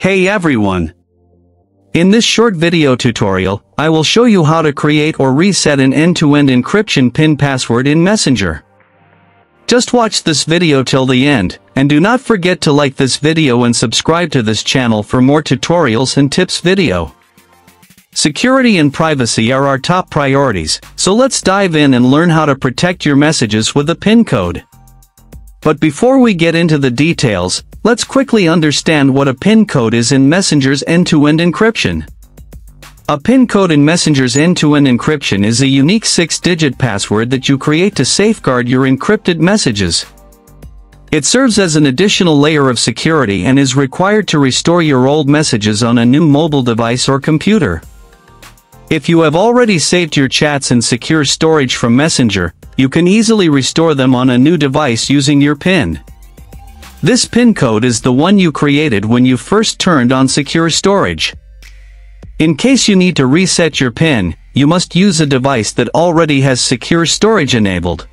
Hey everyone! In this short video tutorial, I will show you how to create or reset an end-to-end encryption PIN password in Messenger. Just watch this video till the end, and do not forget to like this video and subscribe to this channel for more tutorials and tips video. Security and privacy are our top priorities, so let's dive in and learn how to protect your messages with a PIN code. But before we get into the details, let's quickly understand what a PIN code is in Messenger's end-to-end encryption. A PIN code in Messenger's end-to-end encryption is a unique six-digit password that you create to safeguard your encrypted messages. It serves as an additional layer of security and is required to restore your old messages on a new mobile device or computer. If you have already saved your chats in secure storage from Messenger, you can easily restore them on a new device using your PIN. This PIN code is the one you created when you first turned on secure storage. In case you need to reset your PIN, you must use a device that already has secure storage enabled.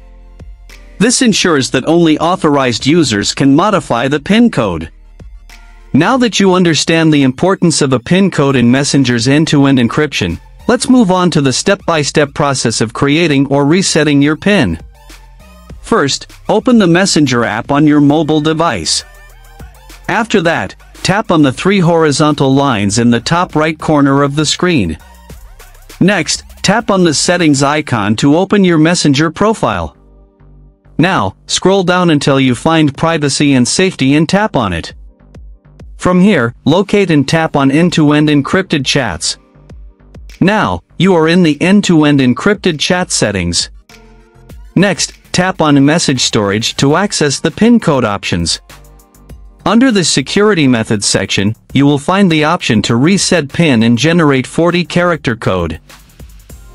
This ensures that only authorized users can modify the PIN code. Now that you understand the importance of a PIN code in Messenger's end-to-end encryption, Let's move on to the step-by-step -step process of creating or resetting your PIN. First, open the Messenger app on your mobile device. After that, tap on the three horizontal lines in the top right corner of the screen. Next, tap on the settings icon to open your Messenger profile. Now, scroll down until you find privacy and safety and tap on it. From here, locate and tap on end-to-end -end encrypted chats. Now, you are in the end-to-end -end encrypted chat settings. Next, tap on Message Storage to access the PIN code options. Under the Security Methods section, you will find the option to reset PIN and generate 40-character code.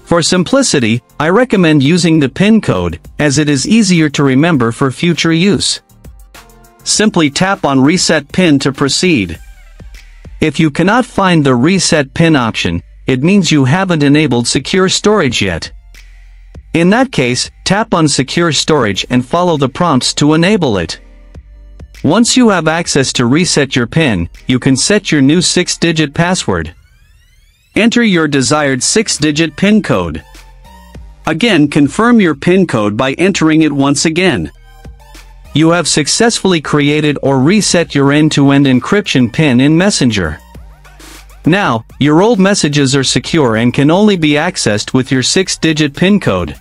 For simplicity, I recommend using the PIN code, as it is easier to remember for future use. Simply tap on Reset PIN to proceed. If you cannot find the Reset PIN option, it means you haven't enabled secure storage yet. In that case, tap on secure storage and follow the prompts to enable it. Once you have access to reset your PIN, you can set your new 6-digit password. Enter your desired 6-digit PIN code. Again confirm your PIN code by entering it once again. You have successfully created or reset your end-to-end -end encryption PIN in Messenger. Now, your old messages are secure and can only be accessed with your 6-digit PIN code.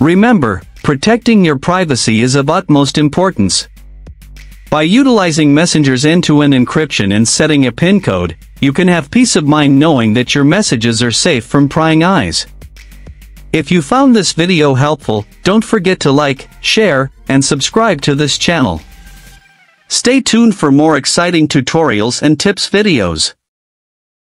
Remember, protecting your privacy is of utmost importance. By utilizing Messenger's end-to-end -end encryption and setting a PIN code, you can have peace of mind knowing that your messages are safe from prying eyes. If you found this video helpful, don't forget to like, share, and subscribe to this channel. Stay tuned for more exciting tutorials and tips videos.